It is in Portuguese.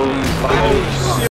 Vale.